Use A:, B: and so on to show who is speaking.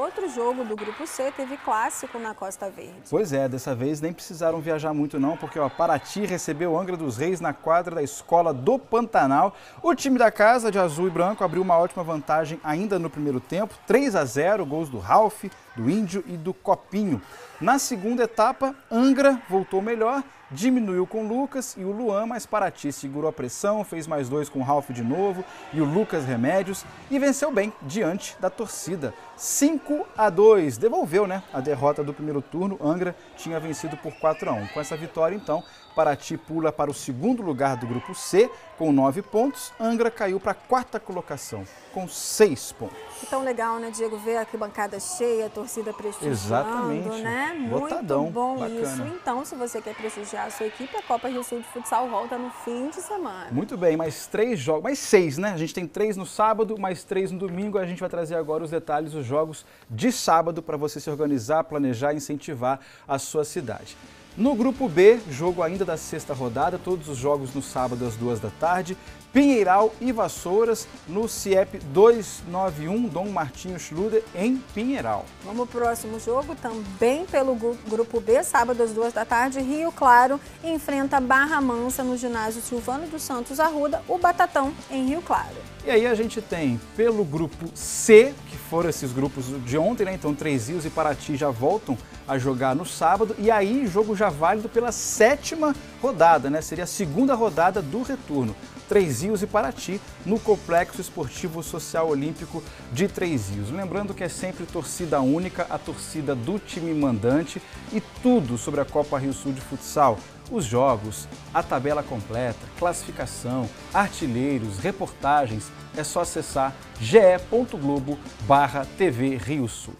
A: outro jogo do Grupo C teve clássico na Costa Verde.
B: Pois é, dessa vez nem precisaram viajar muito não, porque o Paraty recebeu o Angra dos Reis na quadra da Escola do Pantanal. O time da casa, de azul e branco, abriu uma ótima vantagem ainda no primeiro tempo, 3 a 0, gols do Ralph, do Índio e do Copinho. Na segunda etapa, Angra voltou melhor diminuiu com o Lucas e o Luan, mas Paraty segurou a pressão, fez mais dois com o Ralf de novo e o Lucas Remédios e venceu bem diante da torcida. 5 a 2, devolveu né, a derrota do primeiro turno, Angra tinha vencido por 4 a 1. Com essa vitória, então, Paraty pula para o segundo lugar do grupo C com 9 pontos, Angra caiu para a quarta colocação com 6 pontos.
A: Que tão legal, né, Diego, ver a bancada cheia, a torcida prestigiando,
B: Exatamente.
A: né?
B: Botadão.
A: Muito bom
B: Bacana.
A: isso. Então, se você quer prestigiar a sua equipe, a Copa Rio Sul de Futsal volta no fim de semana.
B: Muito bem, mais três jogos, mais seis, né? A gente tem três no sábado, mais três no domingo. A gente vai trazer agora os detalhes dos jogos de sábado para você se organizar, planejar e incentivar a sua cidade. No grupo B, jogo ainda da sexta rodada, todos os jogos no sábado às duas da tarde. Pinheiral e Vassouras no CIEP 291 Dom Martinho Schluder em Pinheiral.
A: Vamos pro próximo jogo, também pelo grupo B, sábado às duas da tarde, Rio Claro enfrenta Barra Mansa no ginásio Silvano dos Santos Arruda, o Batatão em Rio Claro.
B: E aí a gente tem pelo grupo C, que foram esses grupos de ontem, né? Então Três Rios e Paraty já voltam a jogar no sábado. E aí jogo já válido pela sétima rodada, né? Seria a segunda rodada do retorno. Três Rios e Paraty, no Complexo Esportivo Social Olímpico de Três Rios. Lembrando que é sempre torcida única, a torcida do time mandante e tudo sobre a Copa Rio Sul de Futsal. Os jogos, a tabela completa, classificação, artilheiros, reportagens, é só acessar ge.globo barra TV Rio Sul.